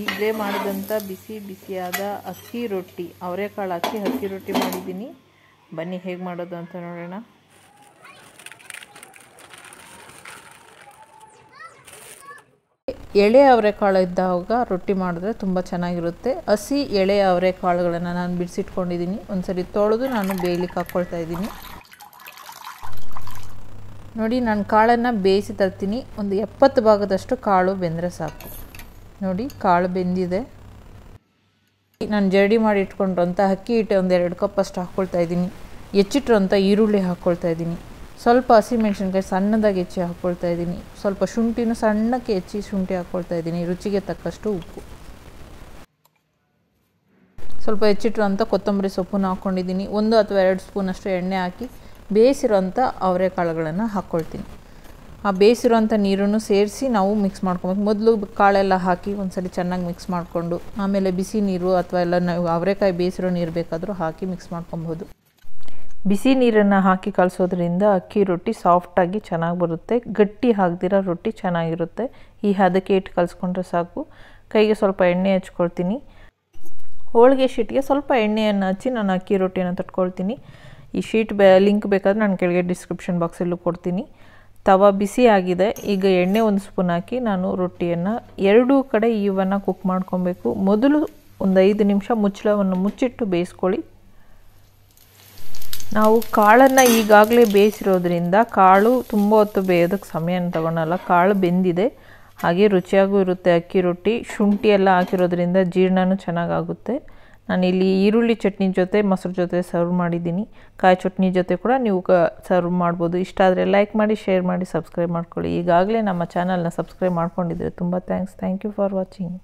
ಈಗಲೇ ಮಾಡಿದಂಥ ಬಿಸಿ ಬಿಸಿಯಾದ ಅಕ್ಕಿ ರೊಟ್ಟಿ, ಅವರೆಕಾಳು ಹಾಕಿ ಅಕ್ಕಿ ರೊಟ್ಟಿ ಮಾಡಿದ್ದೀನಿ. ಬನ್ನಿ, ಹೇಗೆ ಮಾಡೋದು ಅಂತ ನೋಡೋಣ. ಎಳೆ ಅವರೆಕಾಳು ಇದ್ದಾಗ ರೊಟ್ಟಿ ಮಾಡಿದ್ರೆ ತುಂಬ ಚೆನ್ನಾಗಿರುತ್ತೆ. ಹಸಿ ಎಳೆ ಅವರೆಕಾಳುಗಳನ್ನು ನಾನು ಬಿಡಿಸಿಟ್ಕೊಂಡಿದ್ದೀನಿ. ಒಂದ್ಸರಿ ತೊಳೆದು ನಾನು ಬೇಯಲಿಕ್ಕೆ ಹಾಕ್ಕೊಳ್ತಾ ಇದ್ದೀನಿ. ನೋಡಿ, ನಾನು ಕಾಳನ್ನು ಬೇಯಿಸಿ ತರ್ತೀನಿ. ಒಂದು ಎಪ್ಪತ್ತು ಭಾಗದಷ್ಟು ಕಾಳು ಬೆಂದರೆ ಸಾಕು. ನೋಡಿ, ಕಾಳು ಬೆಂದಿದೆ. ನಾನು ಜರಡಿ ಮಾಡಿ ಇಟ್ಕೊಂಡ್ರಂಥ ಅಕ್ಕಿ ಹಿಟ್ಟು ಒಂದು ಎರಡು ಕಪ್ ಅಷ್ಟು ಹಾಕ್ಕೊಳ್ತಾ ಇದ್ದೀನಿ. ಹೆಚ್ಚಿಟ್ಟಿರೋಂಥ ಈರುಳ್ಳಿ ಹಾಕ್ಕೊಳ್ತಾ ಇದ್ದೀನಿ. ಸ್ವಲ್ಪ ಹಸಿಮೆಣ್ಸಿನ್ಕಾಯಿ ಸಣ್ಣದಾಗಿ ಹೆಚ್ಚಿ ಹಾಕ್ಕೊಳ್ತಾ ಇದ್ದೀನಿ. ಸ್ವಲ್ಪ ಶುಂಠಿನೂ ಸಣ್ಣಕ್ಕೆ ಹೆಚ್ಚಿ ಶುಂಠಿ ಹಾಕ್ಕೊಳ್ತಾ ಇದ್ದೀನಿ, ರುಚಿಗೆ ತಕ್ಕಷ್ಟು ಉಪ್ಪು. ಸ್ವಲ್ಪ ಹೆಚ್ಚಿಟ್ಟಿರೋಂಥ ಕೊತ್ತಂಬರಿ ಸೊಪ್ಪನ್ನು ಹಾಕ್ಕೊಂಡಿದ್ದೀನಿ ಒಂದು ಅಥವಾ ಎರಡು ಸ್ಪೂನಷ್ಟು ಎಣ್ಣೆ ಹಾಕಿ ಬೇಯಿಸಿರೋಂಥ ಅವರೆಕಾಳುಗಳನ್ನು ಹಾಕ್ಕೊಳ್ತೀನಿ ಆ ಬೇಯಿಸಿರೋಂಥ ನೀರನ್ನು ಸೇರಿಸಿ ನಾವು ಮಿಕ್ಸ್ ಮಾಡ್ಕೊಬೇಕು. ಮೊದಲು ಕಾಳೆಲ್ಲ ಹಾಕಿ ಒಂದ್ಸಲಿ ಚೆನ್ನಾಗಿ ಮಿಕ್ಸ್ ಮಾಡಿಕೊಂಡು, ಆಮೇಲೆ ಬಿಸಿ ನೀರು ಅಥವಾ ಎಲ್ಲ ನಾವು ಅವರೆಕಾಯಿ ಬೇಯಿಸಿರೋ ನೀರು ಬೇಕಾದರೂ ಹಾಕಿ ಮಿಕ್ಸ್ ಮಾಡ್ಕೊಬೋದು ಬಿಸಿ ನೀರನ್ನು ಹಾಕಿ ಕಲಿಸೋದ್ರಿಂದ ಅಕ್ಕಿ ರೊಟ್ಟಿ ಸಾಫ್ಟಾಗಿ ಚೆನ್ನಾಗಿ ಬರುತ್ತೆ. ಗಟ್ಟಿ ಹಾಕ್ದಿರೋ ರೊಟ್ಟಿ ಚೆನ್ನಾಗಿರುತ್ತೆ. ಈ ಹದಕ್ಕೆ ಇಟ್ಟು ಕಲಿಸ್ಕೊಂಡ್ರೆ ಸಾಕು. ಕೈಗೆ ಸ್ವಲ್ಪ ಎಣ್ಣೆ ಹಚ್ಕೊಳ್ತೀನಿ. ಹೋಳಿಗೆ ಶೀಟ್ಗೆ ಸ್ವಲ್ಪ ಎಣ್ಣೆಯನ್ನು ಹಚ್ಚಿ ನಾನು ಅಕ್ಕಿ ರೊಟ್ಟಿಯನ್ನು ತಟ್ಕೊಳ್ತೀನಿ. ಈ ಶೀಟ್ ಬೆ, ಲಿಂಕ್ ಬೇಕಾದ್ರೆ ನಾನು ಕೆಳಗೆ ಡಿಸ್ಕ್ರಿಪ್ಷನ್ ಬಾಕ್ಸಲ್ಲೂ ಕೊಡ್ತೀನಿ. ತವ ಬಿಸಿ ಆಗಿದೆ. ಈಗ ಎಣ್ಣೆ ಒಂದು ಸ್ಪೂನ್ ಹಾಕಿ ನಾನು ರೊಟ್ಟಿಯನ್ನು ಎರಡೂ ಕಡೆ ಈವನ್ನು ಕುಕ್ ಮಾಡ್ಕೊಬೇಕು. ಮೊದಲು ಒಂದು ಐದು ನಿಮಿಷ ಮುಚ್ಚಳವನ್ನು ಮುಚ್ಚಿಟ್ಟು ಬೇಯಿಸ್ಕೊಳ್ಳಿ. ನಾವು ಕಾಳನ್ನು ಈಗಾಗಲೇ ಬೇಯಿಸಿರೋದ್ರಿಂದ ಕಾಳು ತುಂಬ ಹೊತ್ತು ಬೇಯೋದಕ್ಕೆ ಸಮಯನ ತಗೊಳಲ್ಲ. ಕಾಳು ಬೆಂದಿದೆ. ಹಾಗೆ ರುಚಿಯಾಗೂ ಇರುತ್ತೆ ಅಕ್ಕಿ ರೊಟ್ಟಿ. ಶುಂಠಿ ಎಲ್ಲ ಹಾಕಿರೋದ್ರಿಂದ ಜೀರ್ಣನೂ ಚೆನ್ನಾಗಾಗುತ್ತೆ. ನಾನಿಲ್ಲಿ ಈರುಳ್ಳಿ ಚಟ್ನಿ ಜೊತೆ, ಮೊಸರು ಜೊತೆ ಸರ್ವ್ ಮಾಡಿದ್ದೀನಿ. ಕಾಯಿ ಚಟ್ನಿ ಜೊತೆ ಕೂಡ ನೀವು ಕ ಸರ್ವ್ ಮಾಡ್ಬೋದು. ಇಷ್ಟ ಆದರೆ ಲೈಕ್ ಮಾಡಿ ಶೇರ್ ಮಾಡಿ ಸಬ್ಸ್ಕ್ರೈಬ್ ಮಾಡ್ಕೊಳ್ಳಿ. ಈಗಾಗಲೇ ನಮ್ಮ ಚಾನಲ್ನ ಸಬ್ಸ್ಕ್ರೈಬ್ ಮಾಡ್ಕೊಂಡಿದ್ರೆ ತುಂಬ thanks thank you for watching